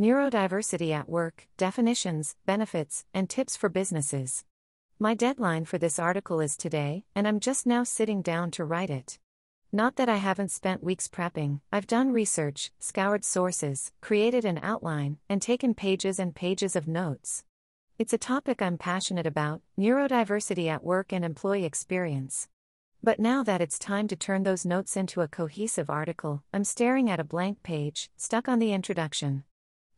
Neurodiversity at Work Definitions, Benefits, and Tips for Businesses. My deadline for this article is today, and I'm just now sitting down to write it. Not that I haven't spent weeks prepping, I've done research, scoured sources, created an outline, and taken pages and pages of notes. It's a topic I'm passionate about neurodiversity at work and employee experience. But now that it's time to turn those notes into a cohesive article, I'm staring at a blank page, stuck on the introduction.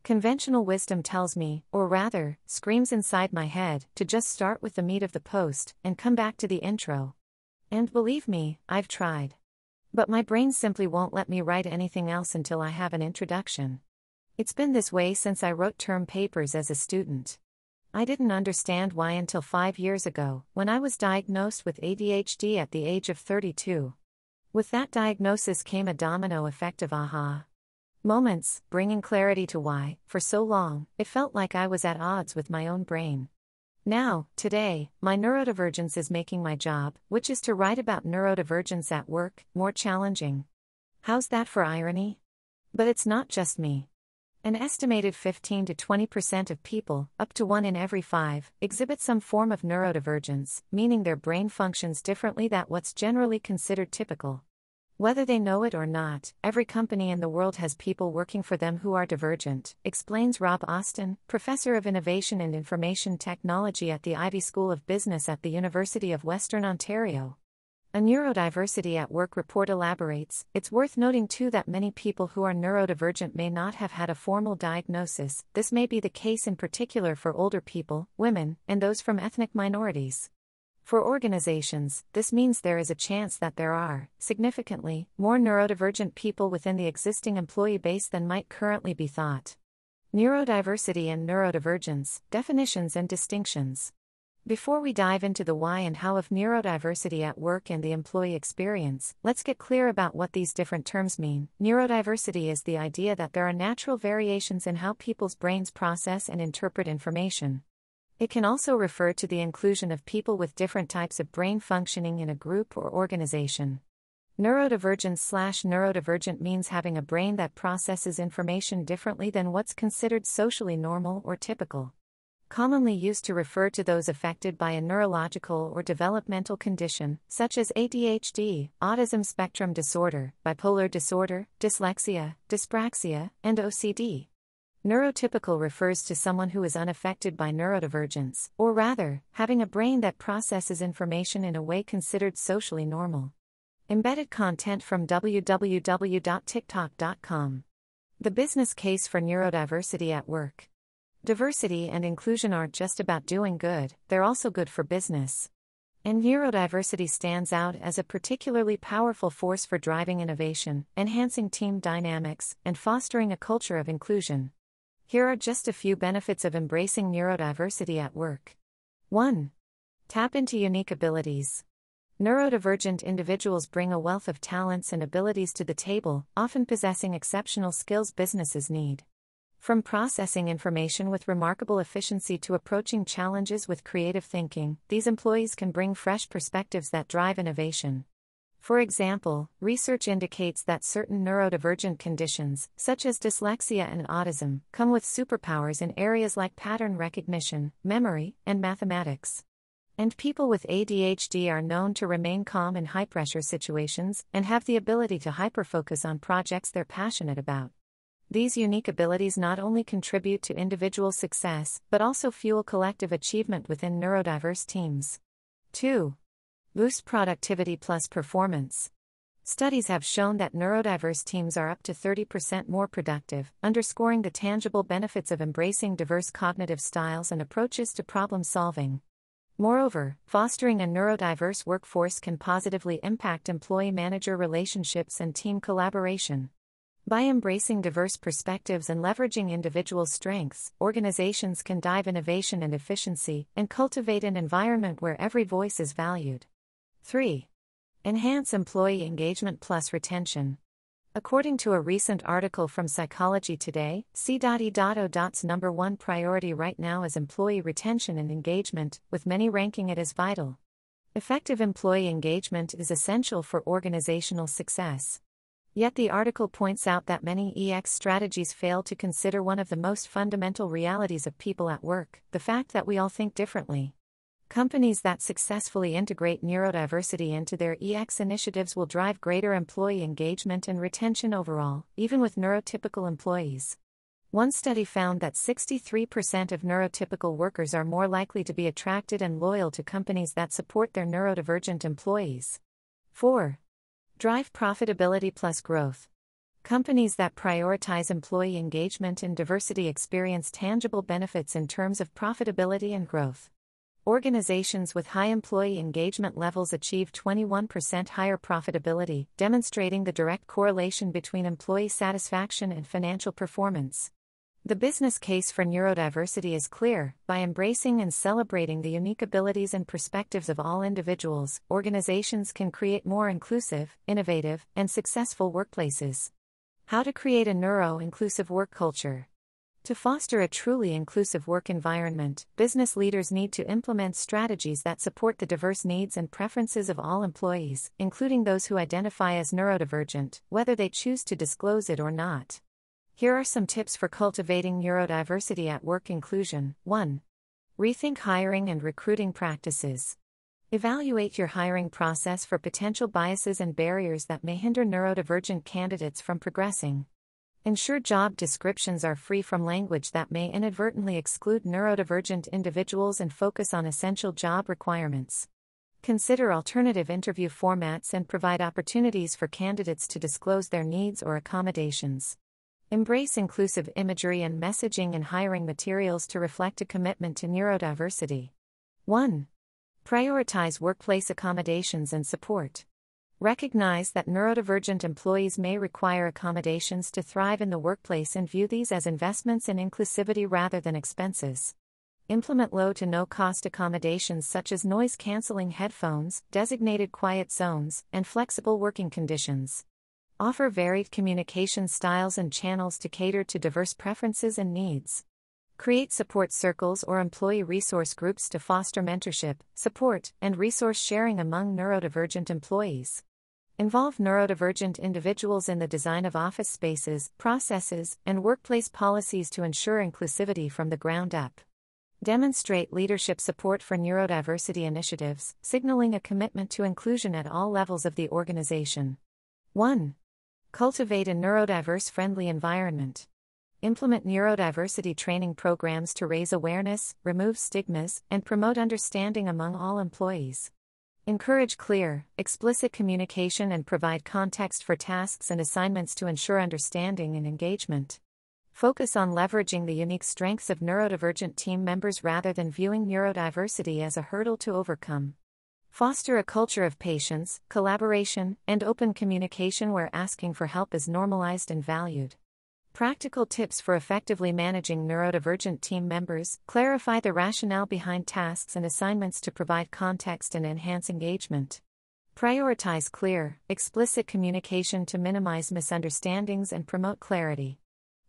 Conventional wisdom tells me, or rather, screams inside my head, to just start with the meat of the post and come back to the intro. And believe me, I've tried. But my brain simply won't let me write anything else until I have an introduction. It's been this way since I wrote term papers as a student. I didn't understand why until five years ago, when I was diagnosed with ADHD at the age of 32. With that diagnosis came a domino effect of aha, Moments, bringing clarity to why, for so long, it felt like I was at odds with my own brain. Now, today, my neurodivergence is making my job, which is to write about neurodivergence at work, more challenging. How's that for irony? But it's not just me. An estimated 15 to 20% of people, up to 1 in every 5, exhibit some form of neurodivergence, meaning their brain functions differently than what's generally considered typical. Whether they know it or not, every company in the world has people working for them who are divergent, explains Rob Austin, professor of innovation and information technology at the Ivey School of Business at the University of Western Ontario. A neurodiversity at work report elaborates. It's worth noting too that many people who are neurodivergent may not have had a formal diagnosis. This may be the case in particular for older people, women, and those from ethnic minorities. For organizations, this means there is a chance that there are, significantly, more neurodivergent people within the existing employee base than might currently be thought. Neurodiversity and neurodivergence, definitions and distinctions. Before we dive into the why and how of neurodiversity at work and the employee experience, let's get clear about what these different terms mean. Neurodiversity is the idea that there are natural variations in how people's brains process and interpret information. It can also refer to the inclusion of people with different types of brain functioning in a group or organization. Neurodivergence slash neurodivergent means having a brain that processes information differently than what's considered socially normal or typical. Commonly used to refer to those affected by a neurological or developmental condition, such as ADHD, autism spectrum disorder, bipolar disorder, dyslexia, dyspraxia, and OCD. Neurotypical refers to someone who is unaffected by neurodivergence, or rather, having a brain that processes information in a way considered socially normal. Embedded content from www.tiktok.com. The business case for neurodiversity at work. Diversity and inclusion aren't just about doing good, they're also good for business. And neurodiversity stands out as a particularly powerful force for driving innovation, enhancing team dynamics, and fostering a culture of inclusion. Here are just a few benefits of embracing neurodiversity at work. 1. Tap into unique abilities. Neurodivergent individuals bring a wealth of talents and abilities to the table, often possessing exceptional skills businesses need. From processing information with remarkable efficiency to approaching challenges with creative thinking, these employees can bring fresh perspectives that drive innovation. For example, research indicates that certain neurodivergent conditions, such as dyslexia and autism, come with superpowers in areas like pattern recognition, memory, and mathematics. And people with ADHD are known to remain calm in high pressure situations and have the ability to hyperfocus on projects they're passionate about. These unique abilities not only contribute to individual success, but also fuel collective achievement within neurodiverse teams. 2. Boost productivity plus performance. Studies have shown that neurodiverse teams are up to 30% more productive, underscoring the tangible benefits of embracing diverse cognitive styles and approaches to problem solving. Moreover, fostering a neurodiverse workforce can positively impact employee manager relationships and team collaboration. By embracing diverse perspectives and leveraging individual strengths, organizations can dive innovation and efficiency and cultivate an environment where every voice is valued. 3. Enhance employee engagement plus retention. According to a recent article from Psychology Today, C.E.O.'s number one priority right now is employee retention and engagement, with many ranking it as vital. Effective employee engagement is essential for organizational success. Yet the article points out that many EX strategies fail to consider one of the most fundamental realities of people at work the fact that we all think differently. Companies that successfully integrate neurodiversity into their EX initiatives will drive greater employee engagement and retention overall, even with neurotypical employees. One study found that 63% of neurotypical workers are more likely to be attracted and loyal to companies that support their neurodivergent employees. 4. Drive profitability plus growth. Companies that prioritize employee engagement and diversity experience tangible benefits in terms of profitability and growth. Organizations with high employee engagement levels achieve 21% higher profitability, demonstrating the direct correlation between employee satisfaction and financial performance. The business case for neurodiversity is clear by embracing and celebrating the unique abilities and perspectives of all individuals, organizations can create more inclusive, innovative, and successful workplaces. How to create a neuro inclusive work culture. To foster a truly inclusive work environment, business leaders need to implement strategies that support the diverse needs and preferences of all employees, including those who identify as neurodivergent, whether they choose to disclose it or not. Here are some tips for cultivating neurodiversity at work inclusion. 1. Rethink hiring and recruiting practices. Evaluate your hiring process for potential biases and barriers that may hinder neurodivergent candidates from progressing. Ensure job descriptions are free from language that may inadvertently exclude neurodivergent individuals and focus on essential job requirements. Consider alternative interview formats and provide opportunities for candidates to disclose their needs or accommodations. Embrace inclusive imagery and messaging in hiring materials to reflect a commitment to neurodiversity. 1. Prioritize workplace accommodations and support. Recognize that neurodivergent employees may require accommodations to thrive in the workplace and view these as investments in inclusivity rather than expenses. Implement low to no cost accommodations such as noise canceling headphones, designated quiet zones, and flexible working conditions. Offer varied communication styles and channels to cater to diverse preferences and needs. Create support circles or employee resource groups to foster mentorship, support, and resource sharing among neurodivergent employees. Involve neurodivergent individuals in the design of office spaces, processes, and workplace policies to ensure inclusivity from the ground up. Demonstrate leadership support for neurodiversity initiatives, signaling a commitment to inclusion at all levels of the organization. 1. Cultivate a neurodiverse friendly environment. Implement neurodiversity training programs to raise awareness, remove stigmas, and promote understanding among all employees. Encourage clear, explicit communication and provide context for tasks and assignments to ensure understanding and engagement. Focus on leveraging the unique strengths of neurodivergent team members rather than viewing neurodiversity as a hurdle to overcome. Foster a culture of patience, collaboration, and open communication where asking for help is normalized and valued. Practical tips for effectively managing neurodivergent team members clarify the rationale behind tasks and assignments to provide context and enhance engagement. Prioritize clear, explicit communication to minimize misunderstandings and promote clarity.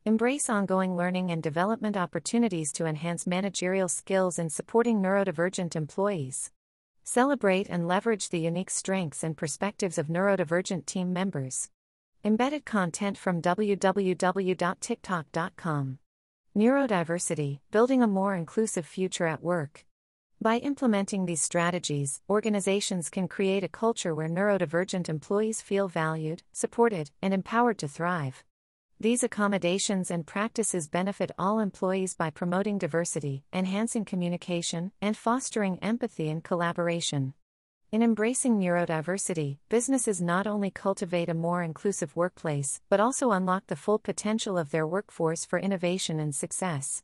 Embrace ongoing learning and development opportunities to enhance managerial skills in supporting neurodivergent employees. Celebrate and leverage the unique strengths and perspectives of neurodivergent team members. Embedded content from www.tiktok.com. Neurodiversity Building a More Inclusive Future at Work. By implementing these strategies, organizations can create a culture where neurodivergent employees feel valued, supported, and empowered to thrive. These accommodations and practices benefit all employees by promoting diversity, enhancing communication, and fostering empathy and collaboration. In embracing neurodiversity, businesses not only cultivate a more inclusive workplace, but also unlock the full potential of their workforce for innovation and success.